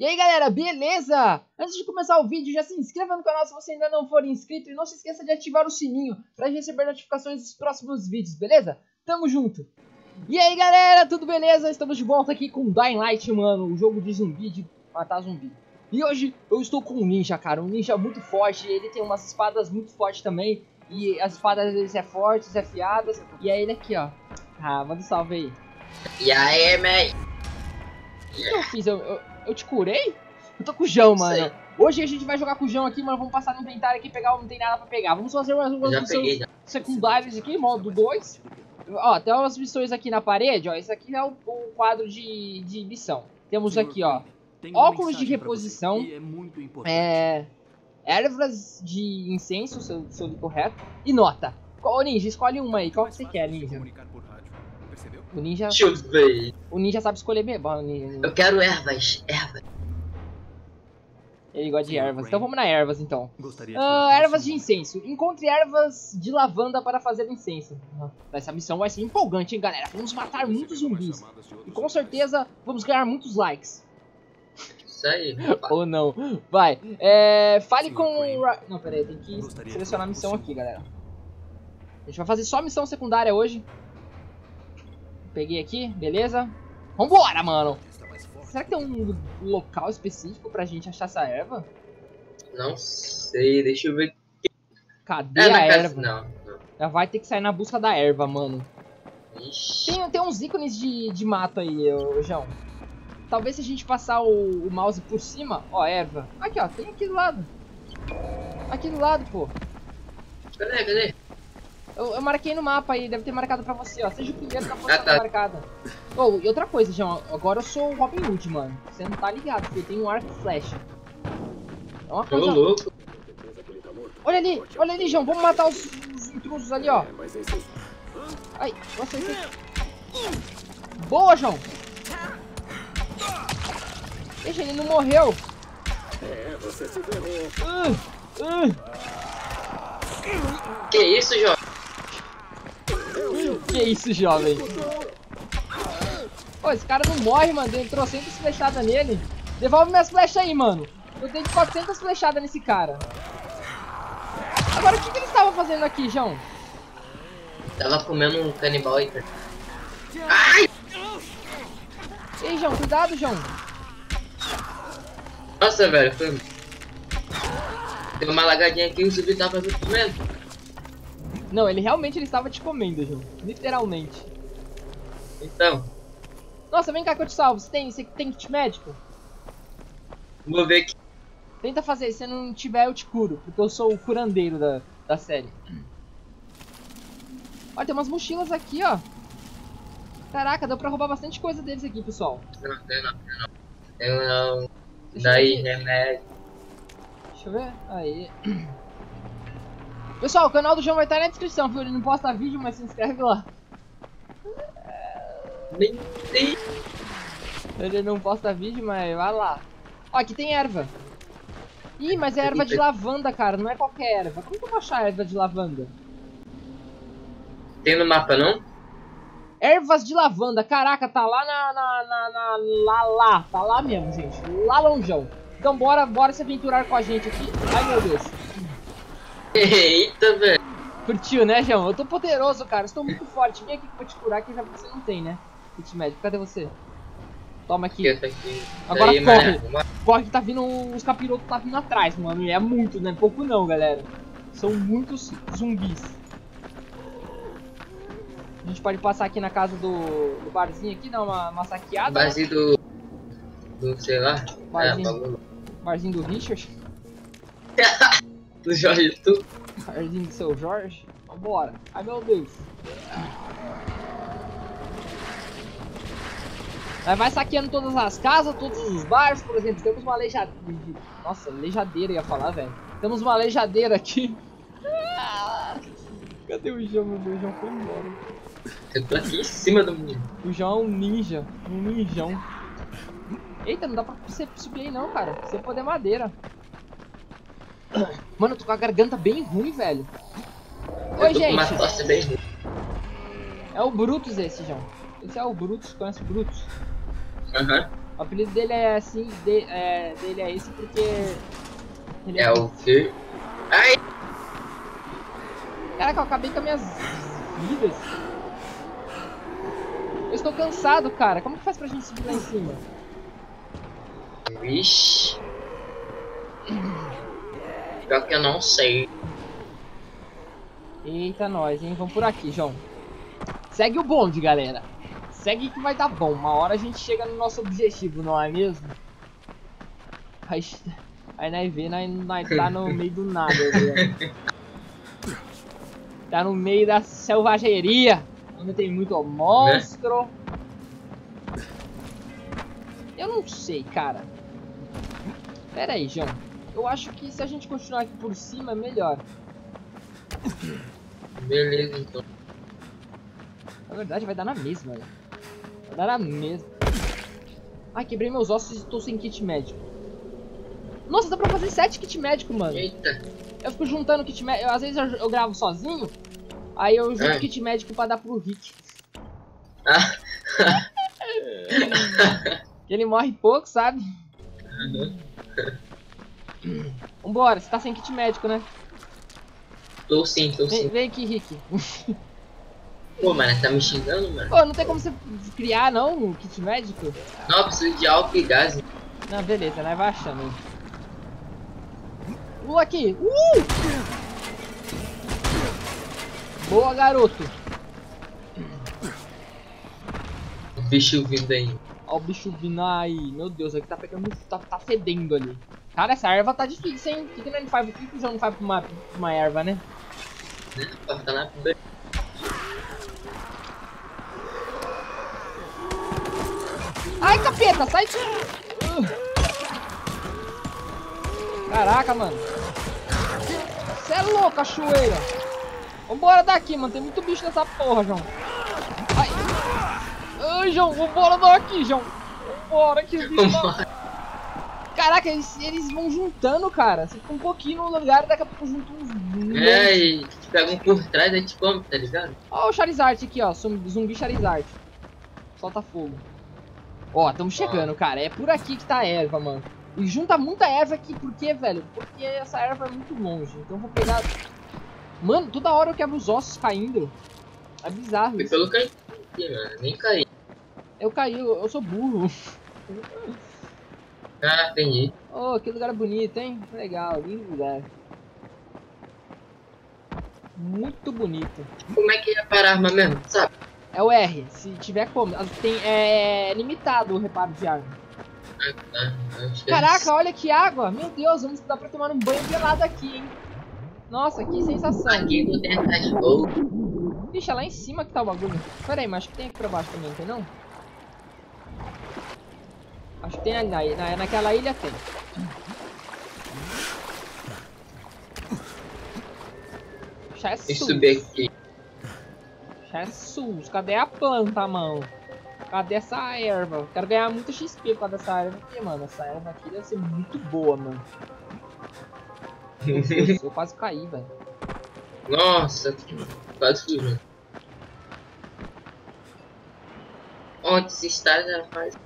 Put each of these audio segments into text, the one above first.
E aí galera, beleza? Antes de começar o vídeo, já se inscreva no canal se você ainda não for inscrito e não se esqueça de ativar o sininho para receber notificações dos próximos vídeos, beleza? Tamo junto! E aí galera, tudo beleza? Estamos de volta aqui com Dying Light, mano, o jogo de zumbi, de matar zumbi. E hoje eu estou com um ninja, cara, um ninja muito forte, ele tem umas espadas muito fortes também, e as espadas deles é fortes, é fiadas, e é ele aqui, ó. Ah, manda um salve aí. E aí, man? O que eu fiz? Eu, eu, eu te curei? Eu tô com o Jão, mano. Sei. Hoje a gente vai jogar com o Jão aqui, mano. Vamos passar no inventário aqui e pegar o não tem nada pra pegar. Vamos fazer umas, umas missões secundárias aqui, modo 2. Ó, tem umas missões aqui na parede, ó. Esse aqui é o, o quadro de, de missão. Temos aqui, ó. Óculos de reposição. É muito importante. É. Ervas de incenso, se eu, se eu li correto. E nota. Qual, ninja, escolhe uma aí. Qual que você quer, ninja? O ninja, Deixa eu ver. o ninja sabe escolher bem. Bom, o ninja- Eu quero ervas. Ervas. Ele gosta de ervas. Então vamos na ervas, então. Gostaria com ervas de incenso. Encontre ervas de lavanda para fazer incenso. Ah, Essa missão vai ser empolgante, hein, galera? Vamos matar muitos zumbis. E com certeza vamos ganhar muitos likes. Isso aí. Ou não. Vai. É, fale com o... Ra- Não, pera aí. Tem que selecionar a missão aqui, galera. A gente vai fazer só missão secundária hoje. Peguei aqui. Beleza. Vambora, mano. Será que tem um local específico pra gente achar essa erva? Não sei, deixa eu ver. Cadê É, a erva? Não, não. Ela vai ter que sair na busca da erva, mano. Ixi. Tem, tem uns ícones de, de mato aí, ô, João. Talvez se a gente passar o, o mouse por cima, ó, erva. Aqui, ó, tem aqui do lado. Aqui do lado, pô. Cadê, cadê? Eu, eu marquei no mapa aí, deve ter marcado pra você, ó. Seja o primeiro que a posição Ah, tá. tá marcada. Oh, e outra coisa, João, agora eu sou o Robin Hood, mano. Você não tá ligado, porque eu tenho um arco e flecha. É uma coisa. louco. Olha ali, olha ali, João, vamos matar os, os intrusos ali, ó. Ai, nossa, esse. Boa, João. Deixa, ele não morreu. Ah, ah. Que isso, João? Que isso, jovem? Pô, esse cara não morre, mano. Deu trocentas flechadas nele. Devolve minhas flechas aí, mano. Eu dei 400 flechadas nesse cara. Agora, o que, que ele estava fazendo aqui, João? Tava comendo um canibal aí. cara. Ai! Ei, João, cuidado, João. Nossa, velho, foi. Tem uma lagadinha aqui e o zumbi tava me comendo. Não, ele realmente ele estava te comendo, João. Literalmente. Então, Nossa, vem cá que eu te salvo. Você tem, você tem kit médico? vou ver aqui. Tenta fazer, se não tiver eu te curo, porque eu sou o curandeiro da, da série. Olha, tem umas mochilas aqui, ó. Caraca, deu pra roubar bastante coisa deles aqui, pessoal. Não, não, não, não. Eu não. Eu Daí, ver. remédio. Deixa eu ver. Aí. Pessoal, o canal do João vai estar na descrição, viu? Ele não posta vídeo, mas se inscreve lá. Nem sei. Ele não posta vídeo, mas vai lá. Ó, aqui tem erva. Ih, mas é erva de lavanda, cara. Não é qualquer erva. Como que eu vou achar erva de lavanda? Tem no mapa, não? Ervas de lavanda, caraca, tá lá na, na, na, na- lá, lá, tá lá mesmo, gente, lá longeão. Então bora, bora se aventurar com a gente aqui. Ai meu Deus, Eita, velho. curtiu né, João? Eu tô poderoso, cara, estou muito forte. Vem aqui que eu vou te curar, que já você não tem, né? Kit médico, cadê você? Toma aqui, aqui. Agora Daí, corre. mané. corre que tá vindo, os capirotos tá vindo atrás, mano. E é muito, né? Pouco não, galera. São muitos zumbis. A gente pode passar aqui na casa do, do barzinho aqui, dar uma, uma saqueada. né? Base do. Do sei lá. É, Barzinho. bagulho. Barzinho do Richard. Do Jorge Tu. Barzinho do seu Jorge. Vambora. Ai meu Deus. Aí vai saqueando todas as casas, todos os bares, por exemplo. Temos uma alejadeira. Nossa, alejadeira eu ia falar, velho. Temos uma alejadeira aqui. Cadê o João, meu Deus? O João foi embora. Eu tô aqui em cima do mundo. O João é um ninja. Um ninjão. Eita, não dá pra você subir aí não, cara. Você poder madeira. Mano, eu tô com a garganta bem ruim, velho. Oi, eu com uma gente. tosse bem ruim. É o Brutus esse, João. Esse é o Brutus, conhece o Brutus? Aham. O apelido dele é assim, de- é, dele é esse porque. Ele É o que? Ai, Caraca, eu acabei com as minhas vidas. Eu estou cansado, cara. Como que faz pra gente subir lá em cima? vixe. Pior que eu não sei. Eita, nós, hein? Vamos por aqui, João. Segue o bonde, galera. Segue que vai dar bom. Uma hora a gente chega no nosso objetivo, não é mesmo? Aí, aí nós vê, nós, nós tá no meio do nada. ó. Tá no meio da selvageria. Onde tem muito monstro. Eu não sei, cara. Pera aí, João. Eu acho que se a gente continuar aqui por cima é melhor. Beleza, então. Na verdade vai dar na mesma, velho. Vai dar na mesma. Ai, quebrei meus ossos e estou sem kit médico. Nossa, dá pra fazer 7 kit médico, mano. Eita. Eu fico juntando kit médico. Às vezes eu, eu gravo sozinho. Aí eu junto Ai. kit médico pra dar pro Rick. Ah. Ele morre pouco, sabe? Vambora, você tá sem kit médico, né? Tô sim, tô Vem, sim. vem aqui, Rick. Pô, mano, tá me xingando, mano? Pô, não tem como você criar, não, um kit médico? Não, eu preciso de álcool e gás. Não, beleza, nós vai achando. aí. Uh, aqui! Uh! Boa, garoto! O bicho vindo aí. Ó o bicho vindo aí. Meu Deus, aqui tá pegando... Tá, tá fedendo ali. Cara, essa erva tá difícil, hein? O que que não faz? Por que que o João não faz pra uma, pra uma erva, né? Ai, capeta, sai! Uh. Caraca, mano. Você é louco, cachoeira. Vambora daqui, mano. Tem muito bicho nessa porra, João. Ai. Ai, João. Vambora daqui, João. Vambora que tão- Caraca, eles, eles vão juntando, cara. Você fica um pouquinho no lugar e daqui a pouco junta uns... É, e te pegam por trás e te come, tá ligado? Ó o Charizard aqui, ó. Zum- Zumbi Charizard. Solta fogo. Ó, estamos chegando, cara. É por aqui que tá a erva, mano. E junta muita erva aqui, por quê, velho? Porque essa erva é muito longe. Então eu vou pegar... Mano, toda hora eu quebro os ossos caindo. É bizarro Foi isso. pelo aqui, mano. Nem caí. Eu caí, eu, eu sou burro. Ah, entendi. Oh, que lugar bonito, hein? Legal, lindo lugar. Muito bonito. Como é que ia parar a arma mesmo, sabe? É o R, se tiver como. As- Tem, é limitado o reparo de arma. Ah, é Caraca, olha que água! Meu Deus, vamos dar pra tomar um banho gelado aqui, hein? Nossa, que sensação. Aqui não tem cachorro. Vixe, é lá em cima que tá o bagulho. Pera aí, mas acho que tem aqui pra baixo também, tem não? Acho que tem ali na, na, naquela ilha tem. Deixa eu Jesus. subir aqui. Jesus, cadê a planta, mano? Cadê essa erva? Quero ganhar muito XP por causa dessa erva aqui, mano. Essa erva aqui deve ser muito boa, mano. Deus, eu quase caí, velho. Nossa, quase fui junto. Onde esses estágios ela faz?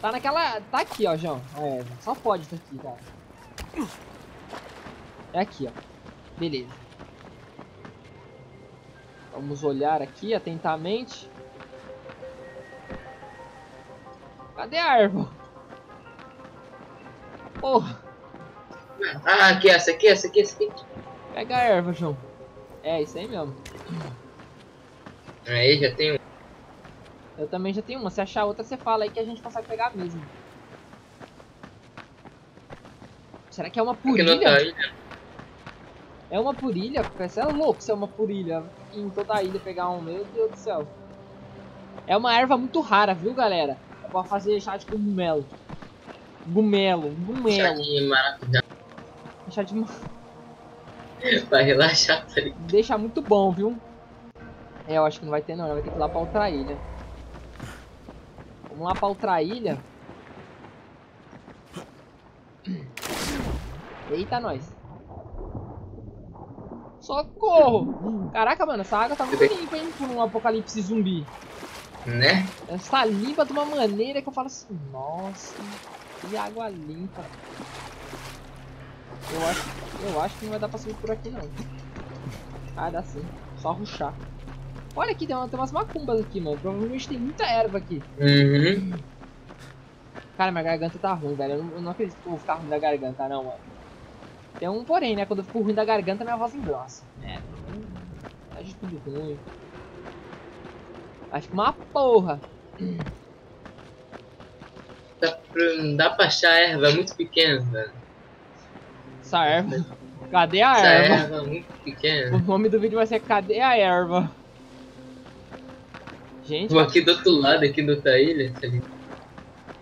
Tá naquela. Tá aqui, ó, João. Erva. Só pode tá aqui, cara. É aqui, ó. Beleza. Vamos olhar aqui atentamente. Cadê a erva? Porra, Ah, aqui, essa aqui, essa aqui, essa aqui. pega a erva, João. É, isso aí mesmo. Aí já tem um. Eu também já tenho uma. Se achar outra, você fala aí que a gente consegue pegar mesmo. Será que é uma purilha? É uma purilha? Você é louco se é uma purilha. Em toda a ilha pegar um, meu Deus do céu. É uma erva muito rara, viu, galera? É pra fazer chá de cogumelo. Gumelo, Chá gumelo. de maracujá Chá de... pra relaxar, tá ligado? Deixa muito bom, viu? É, eu acho que não vai ter não, vai ter que ir lá pra outra ilha. Vamos lá pra outra ilha. Eita, nós. Socorro! Caraca, mano, essa água tá muito limpa, hein? Por um apocalipse zumbi. Né? Essa limpa de uma maneira que eu falo assim, nossa, que água limpa. Eu acho, eu acho que não vai dar pra subir por aqui não. Ah, dá sim. Só ruxar. Olha aqui, tem, uma, tem umas macumbas aqui, mano. Provavelmente tem muita erva aqui. Uhum. Cara, minha garganta tá ruim, velho. Eu não, eu não acredito que eu vou ficar ruim da garganta, não, mano. Tem um porém, né? Quando eu fico ruim da garganta, minha voz engrossa. É, é de tudo ruim. Vai ficar uma porra. Dá pra, não dá pra achar a erva, é muito pequena, velho. Essa erva. Cadê a Essa erva? erva é muito O pequena. nome do vídeo vai ser Cadê a erva? Gente, Vou aqui do outro lado, aqui da outra ilha. tá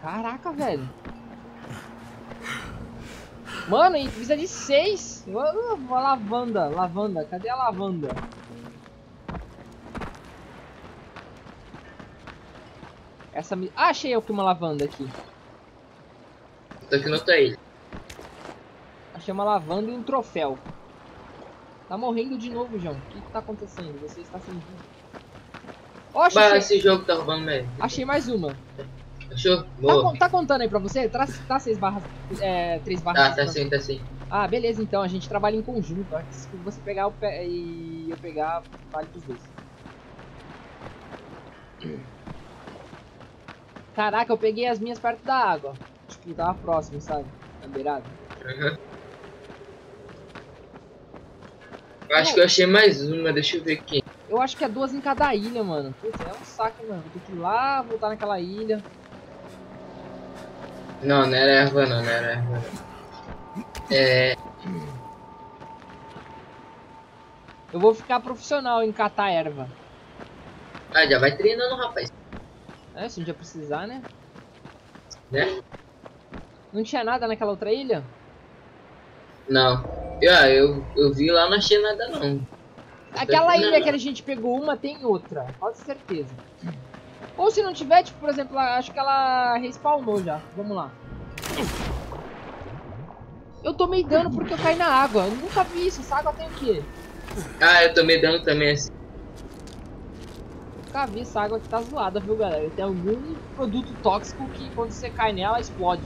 caraca, velho. Mano, e precisa de seis. Uh, uma lavanda, lavanda. Cadê a lavanda? Essa. Ah, achei eu que uma lavanda aqui. Tô aqui outra ilha. Achei uma lavanda e um troféu. Tá morrendo de novo, João. O que, que tá acontecendo? Você está sem vida. Oxe, Bah, achei, esse jogo tá roubando mesmo. achei mais uma. Achou? Tá, Boa. con- tá contando aí pra você? Tá, tá seis barras. É, três barras. Tá, tá sim, tá sim. Ah, beleza, então. A gente trabalha em conjunto. ó. Se você pegar o pé e eu pegar, vale pros dois. Caraca, eu peguei as minhas perto da água. Tipo, tava próximo, sabe? Na beirada. Uhum. Eu Acho que eu achei mais uma, deixa eu ver aqui. Eu acho que é duas em cada ilha, mano. Putz, é um saco, mano. Vou ter que ir lá, voltar naquela ilha. Não, não era erva não, não era erva não. É. Eu vou ficar profissional em catar erva. Ah, já vai treinando, rapaz. É, se um dia precisar, né? Né? Não tinha nada naquela outra ilha? Não. Eu, ah, eu, eu vi lá, não achei nada não. Aquela ilha que a gente pegou uma, tem outra. Pode certeza. Ou se não tiver, tipo, por exemplo, acho que ela respawnou já. Vamos lá. Eu tomei dano porque eu caí na água. Eu nunca vi isso. Essa água tem o quê? Ah, eu tomei dano também assim. Nunca vi essa água que tá zoada, viu, galera? Tem algum produto tóxico que quando você cai nela, explode.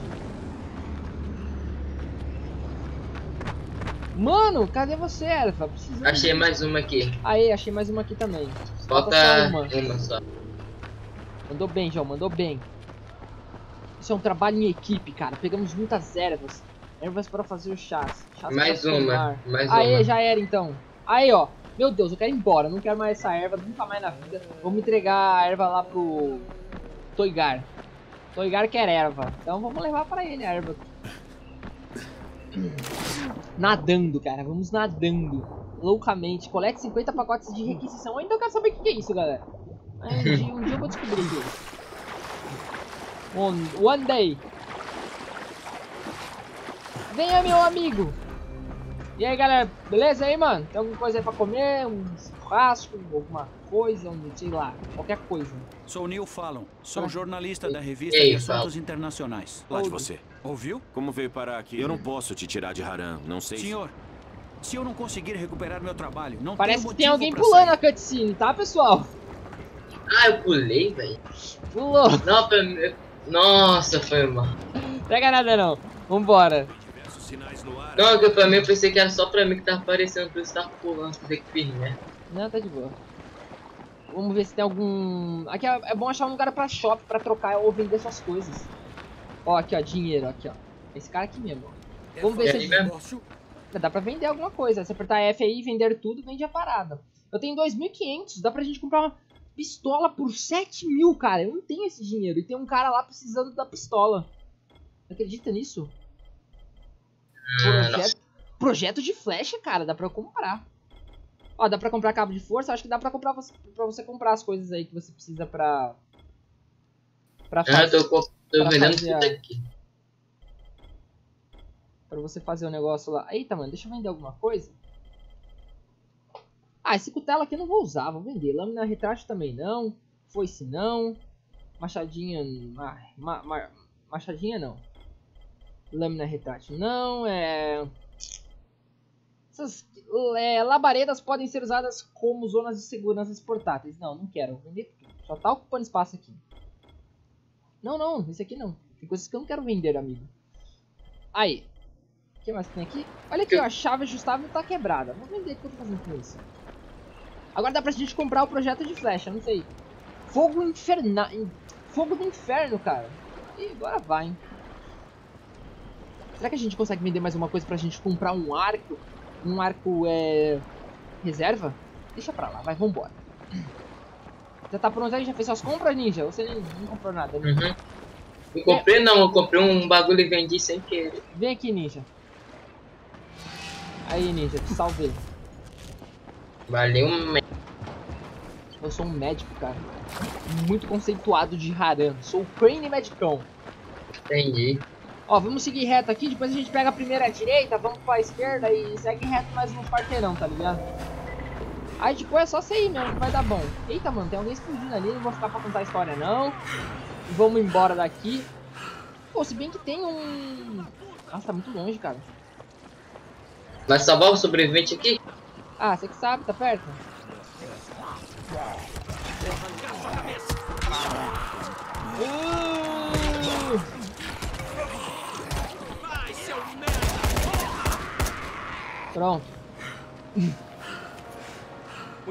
Mano, cadê você, Erfa? Preciso... Achei mais uma aqui. Aí, achei mais uma aqui também. Falta só uma. uma só. Mandou bem, João, mandou bem. Isso é um trabalho em equipe, cara. Pegamos muitas ervas. Ervas para fazer chás. chás Mais para uma, tomar. mais Aê, uma. já era então. Aí, ó. Meu Deus, eu quero ir embora. Não quero mais essa erva, nunca mais na vida. Vamos entregar a erva lá pro Toigar. Toigar quer erva. Então vamos levar pra ele a erva. Nadando, cara. Vamos nadando. Loucamente. Colete 50 pacotes de requisição. Ainda eu quero saber o que é isso, galera. Aí, Um dia, um dia eu vou descobrir isso. One, one day. Venha, meu amigo. E aí, galera, beleza aí, mano? Tem alguma coisa aí pra comer? Um churrasco, alguma coisa, um, sei lá, qualquer coisa. Sou Neil Fallon. Sou Ah. jornalista da revista Ei, de Assuntos Fallon. Internacionais. Lá de você. Ouviu? Como veio parar aqui? Eu não posso te tirar de Haran. Não sei se- Senhor, se eu não conseguir recuperar meu trabalho, não Parece que tem alguém pulando sair. a cutscene, tá, pessoal? Ah, eu pulei, velho. Pulou. Não, mim- Nossa, foi mal. Pega nada não. Vambora. Não, que pra mim eu pensei que era só pra mim que tava aparecendo, por isso tava pulando, fazer que fiz, né? Não, tá de boa. Vamos ver se tem algum... Aqui é, é bom achar um lugar pra shop, pra trocar ou vender suas coisas. Ó, aqui ó, dinheiro, aqui ó. Esse cara aqui mesmo, ó. Vamos ver É se... mesmo? Negócio? Dá pra vender alguma coisa. Se apertar F aí, vender tudo, vende a parada. Eu tenho 2.500, dá pra gente comprar uma pistola por 7 mil, cara. Eu não tenho esse dinheiro. E tem um cara lá precisando da pistola. Acredita nisso? Ah, Projeto, projeto de flecha, cara. Dá pra eu comprar. Ó, dá pra comprar cabo de força. Acho que dá pra, comprar você, pra você comprar as coisas aí que você precisa pra... Pra Ah, fazer, tô, tô pra vendendo tudo aqui. pra você fazer o negócio lá. Eita, mano, deixa eu vender alguma coisa. Ah, esse cutelo aqui eu não vou usar, vou vender. Lâmina retrátil também não. Foice não. Machadinha. Ma- ma- machadinha não. Lâmina retrátil não. É. Essas é, labaredas podem ser usadas como zonas de segurança portáteis. Não, não quero. Vou vender tudo. Só tá ocupando espaço aqui. Não, não, esse aqui não. Tem coisas que eu não quero vender, amigo. Aí. O que mais tem aqui? Olha aqui, ó, a chave ajustável tá quebrada. Vou vender, o que eu tô fazendo com isso? Agora dá pra gente comprar o projeto de flecha, não sei. Fogo infernal. Fogo do inferno, cara. E agora vai, hein? Será que a gente consegue vender mais uma coisa pra gente comprar um arco? Um arco, é... Reserva? Deixa pra lá, vai, vambora. Já tá pronto aí? Já fez suas compras, Ninja? Você nem, não comprou nada, né? Uhum. Não comprei não, eu comprei um bagulho e vendi sem querer. Vem aqui, Ninja. Aí, Ninja, te salvei. Valeu, um Eu sou um médico, cara. Muito conceituado de Haran. Sou o Crane Medicão. Entendi. Ó, vamos seguir reto aqui, depois a gente pega a primeira direita, vamos pra esquerda e segue reto mais um quarteirão, tá ligado? Aí depois é só você ir mesmo, que vai dar bom. Eita, mano, tem alguém explodindo ali, não vou ficar pra contar a história não. Vamos embora daqui. Pô, se bem que tem um... Nossa, tá muito longe, cara. Vai salvar o sobrevivente aqui? Ah, você que sabe, tá perto? Uh! Pronto.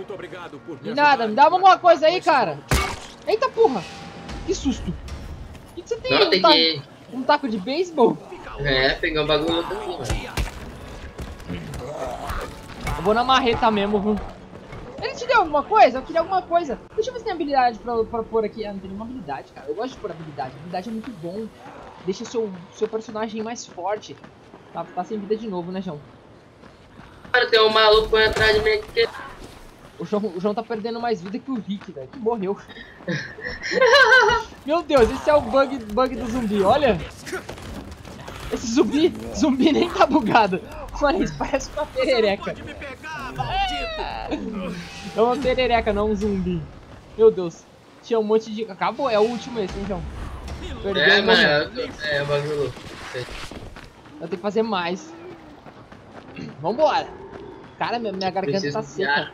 Muito obrigado por De nada, me dá alguma coisa aí, cara. Eita porra! Que susto! O que, que você tem? Não, um, tem ta- que... um taco de beisebol? É, pegar um bagulho também, mano. Eu vou na marreta mesmo, viu? Ele te deu alguma coisa? Eu queria alguma coisa. Deixa eu ver se tem habilidade pra, pra pôr aqui. Ah, não tem nenhuma habilidade, cara. Eu gosto de pôr habilidade. Habilidade é muito bom. Deixa seu, seu personagem mais forte. Tá, tá sem vida de novo, né, João? Cara, tem um maluco atrás de mim aqui. O João, o João tá perdendo mais vida que o Rick, velho. Que morreu. Meu Deus, esse é o bug, bug do zumbi, olha. Esse zumbi, zumbi nem tá bugado. Mano, isso parece uma perereca. me pegar, maldito! É uma perereca, não um zumbi. Meu Deus. Tinha um monte de... Acabou, é o último esse, hein, João? Perdeu, É, mano, é, é o bagulho. Eu tenho que fazer mais. Vambora. Cara, minha, minha garganta Preciso tá seca.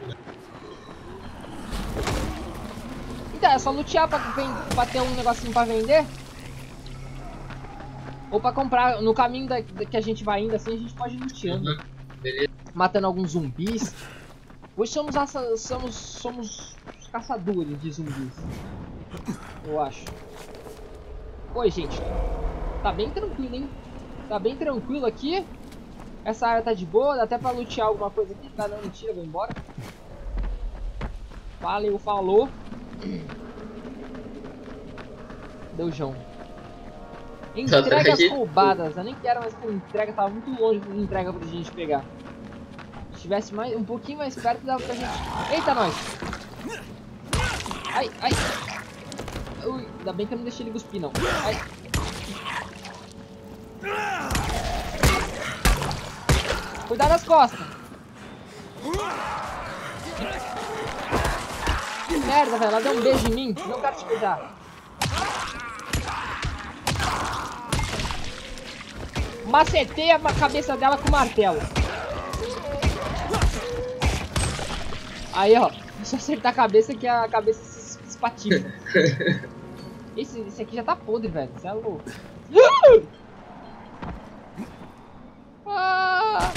Então, é só lutear pra, pra ter um negocinho pra vender. Ou pra comprar. No caminho da, da- que a gente vai indo assim, a gente pode ir luteando. Uhum. Beleza. Matando alguns zumbis. Hoje somos, somos, somos os caçadores de zumbis. Eu acho. Oi, gente. Tá bem tranquilo, hein? Tá bem tranquilo aqui. Essa área tá de boa, dá até pra lutear alguma coisa aqui. Tá, não, mentira, vou embora. Valeu, falou. Deu João. Entregas aqui. roubadas. Eu nem quero mais com entrega, tava muito longe de entrega pra gente pegar. Se tivesse mais, um pouquinho mais perto, dava pra gente. Eita, nós! Ai, ai! Ui, ainda bem que eu não deixei ele cuspir, não. Ai. Cuidado das costas! Merda, velho. Ela deu um beijo em mim. Não quero te beijar. Macetei a cabeça dela com o martelo. Aí, ó. Deixa eu acertar a cabeça que a cabeça se espatifa. Esse, esse aqui já tá podre, velho. Você é louco. Ah!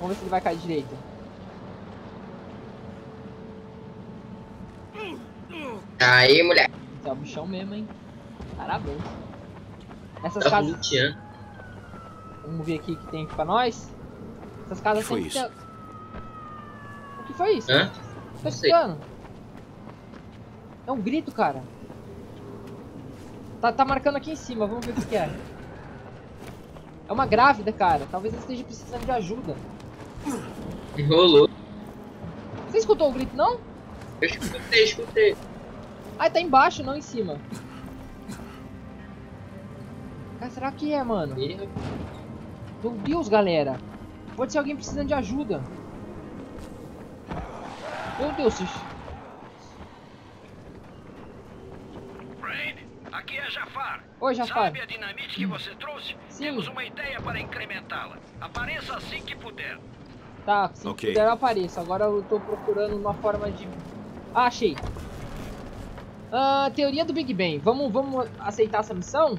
Vamos ver se ele vai cair direito. Aí, moleque. Você é o bichão mesmo, hein? Parabéns. Essas Tá casas. Vamos ver aqui o que tem aqui pra nós. Essas casas Que foi sempre tem- O que foi isso? Hã? Tô sei. escutando. É um grito, cara. Tá, tá marcando aqui em cima, vamos ver o que, que é. É uma grávida, cara. Talvez ela esteja precisando de ajuda. Enrolou. Você escutou o grito, não? Eu escutei, escutei. Ah, tá embaixo, não em cima. Cara, será que é, mano? Meu Deus, galera. Pode ser alguém precisando de ajuda. Meu Deus, aqui é Jafar. Oi, Jafar. Sabe a dinamite que você trouxe? Sim. Temos uma ideia para incrementá-la. Apareça assim que puder. Tá, se Ok. puder eu apareço. Agora eu tô procurando uma forma de Ah, achei. Ah, teoria do Big Bang. Vamos, vamos aceitar essa missão?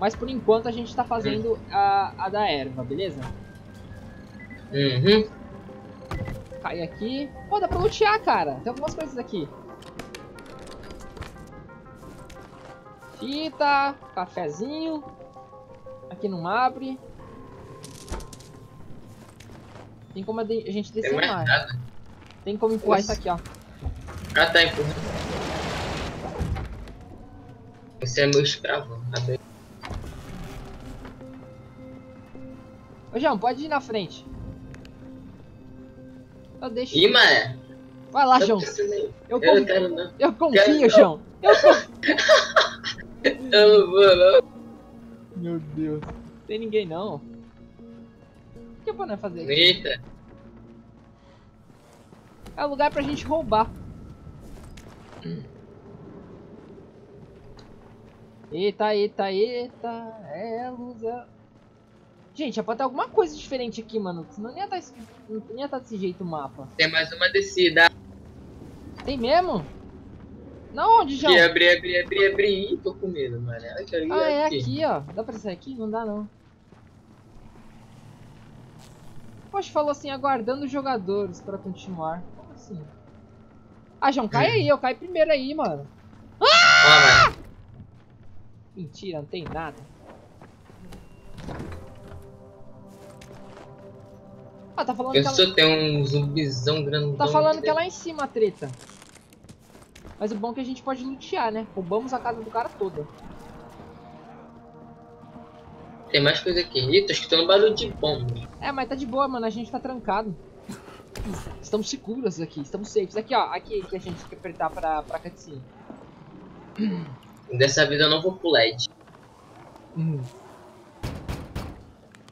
Mas por enquanto a gente tá fazendo a, a da erva, beleza? Uhum. Cai aqui. Pô, dá pra lutear, cara. Tem algumas coisas aqui. Fita, cafezinho. Aqui não abre. Tem como a gente descer mais. Tem como empurrar Nossa. isso aqui, ó. Ah, tá empurrando. Você é meu escravo. Abre. Ô, João, pode ir na frente. Eu deixo. Ih, mané. Vai lá, Eu João. nem- Eu, Eu não con- quero não. eu confio, Quero- João. Eu confio. Eu não vou não. Meu Deus. Tem ninguém, não. O que eu vou fazer aqui? Eita. É um lugar pra gente roubar. Eita, eita, eita. É luz. É... Gente, é pra ter alguma coisa diferente aqui, mano. Senão nem ia tá, escrito- não ia estar desse jeito o mapa. Tem mais uma descida. Tem mesmo? Na onde, João? Aqui, abri, abri, abri, abri. Ih, tô com medo, mano. Aqui, aqui, Ah, é aqui, ó. Dá pra sair aqui? Não dá, não. Poxa, falou assim, aguardando os jogadores pra continuar. Como assim? Ah, João, cai aí. Eu caio primeiro aí, mano. Ó, mano. Mentira, não tem nada. Ah, tá falando, que Eu ela, um zumbizão grandão. tá falando que é lá em cima a treta. Mas o bom é que a gente pode lutear, né? Roubamos a casa do cara toda. Tem mais coisa aqui. Ih, tô escutando barulho de bomba. É, mas tá de boa, mano. A gente tá trancado. Estamos seguros aqui. Estamos safes. Aqui, ó. Aqui que a gente tem que apertar pra, pra cutscene. Dessa vez eu não vou pro LED.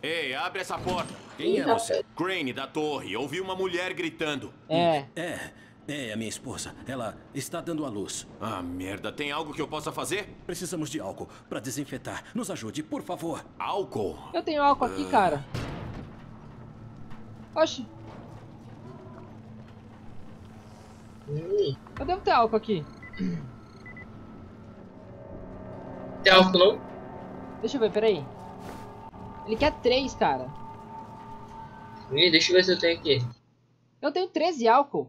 Ei, abre essa porta. Quem é você? Crane, da torre. Ouvi uma mulher gritando. É. É, é a minha esposa. Ela está dando à luz. Ah, merda. Tem algo que eu possa fazer? Precisamos de álcool para desinfetar. Nos ajude, por favor. Álcool? Eu tenho álcool aqui, cara. Oxi. Ih, Eu devo ter álcool aqui. tem álcool não? Deixa eu ver, peraí. Ele quer três, cara. Ih, deixa eu ver se eu tenho aqui. Eu tenho 13 álcool.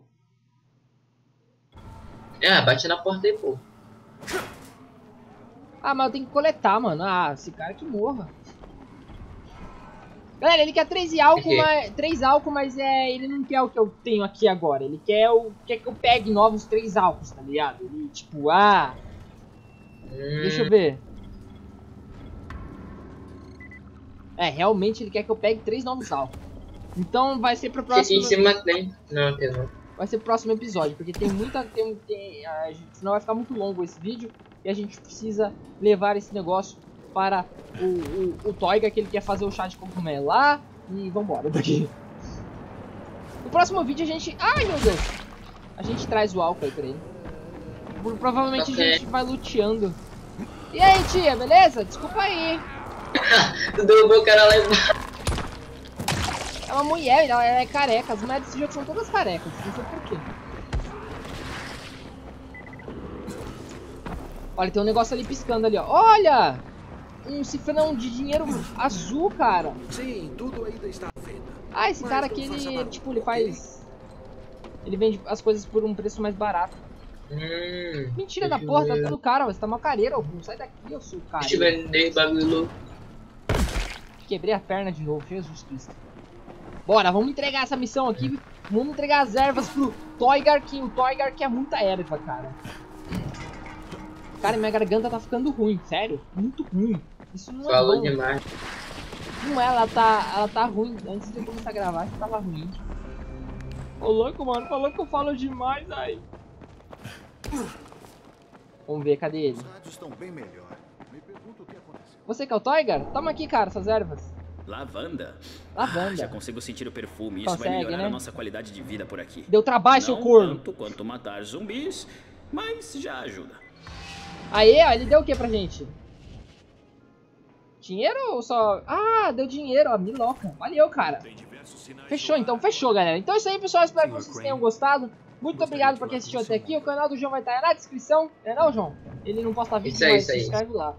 É, bate na porta aí, pô. Ah, mas eu tenho que coletar, mano. Ah, esse cara que morra. Galera, ele quer 3 álcool, mas, 3 álcool, mas é, ele não quer o que eu tenho aqui agora. Ele quer, o, quer que eu pegue novos 3 álcools, tá ligado? Ele, tipo, ah, Hum, deixa eu ver. É, realmente ele quer que eu pegue 3 novos álcools. Então vai ser pro próximo, cima tem. Não, tem não. vai ser pro próximo episódio, porque tem muita, tem, tem, a gente- senão vai ficar muito longo esse vídeo e a gente precisa levar esse negócio para o, o, o Toiga que ele quer fazer o chá de cogumelo lá e vambora daqui. No próximo vídeo a gente, ai meu Deus, a gente traz o álcool aí pra ele. Pro- Provavelmente Ok. a gente vai luteando. E aí tia, beleza? Desculpa aí. Derrubou o cara lá embaixo. É uma mulher, ela é careca. As mulheres desse jogo são todas carecas, não sei porquê. Olha, tem um negócio ali piscando ali, ó. Olha! Um cifrão de dinheiro azul, cara. Sim, tudo ainda está à venda. Ah, esse Mas cara aqui, ele, barulho, tipo, ele faz... Ele vende as coisas por um preço mais barato. Hum, Mentira da porra, tá tudo caro. Você tá uma careira, ô. Sai daqui, eu sou cara. Deixa eu vender bagulho louco. Quebrei a perna de novo, Jesus Cristo. Bora, vamos entregar essa missão aqui. Vamos entregar as ervas pro Toigar, que o Toigar quer muita erva, cara. Cara, minha garganta tá ficando ruim, sério. Muito ruim. Isso não é Falou bom. demais. Não é, ela tá, ela tá ruim. Antes de eu começar a gravar, isso tava ruim. Ô louco, mano, falou que eu falo demais aí. Vamos ver, cadê ele? Os rádios estão bem melhor. Me pergunto o que aconteceu. Você que é o Toigar? Toma aqui, cara, essas ervas. Lavanda? Lavanda. Ah, já consigo sentir o perfume. Isso Consegue, vai melhorar né? a nossa qualidade de vida por aqui. Deu trabalho, seu Não corno. tanto quanto matar zumbis, mas já ajuda. Aí, ó, ele deu o que pra gente? Dinheiro ou só. Ah, deu dinheiro, ó, miloca. Valeu, cara. Fechou, então fechou, galera. Então é isso aí, pessoal. Espero que vocês tenham gostado. Muito obrigado por quem assistiu até aqui. O canal do João vai estar na descrição. É não, João? Ele não posta vídeo, Isso aí, mas isso se inscreve lá.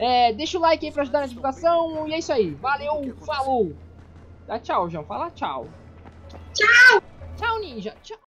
É, deixa o like aí pra ajudar na divulgação. E é isso aí. Valeu, falou. Dá tchau, João. Fala tchau. Tchau. Tchau, ninja. Tchau.